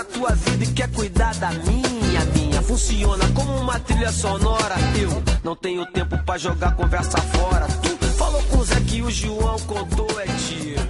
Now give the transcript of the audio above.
da tua vida e quer cuidar da minha, minha. Funciona como uma trilha sonora. Eu não tenho tempo pra jogar conversa fora. Tu falou com o Zé que o João contou é tiro.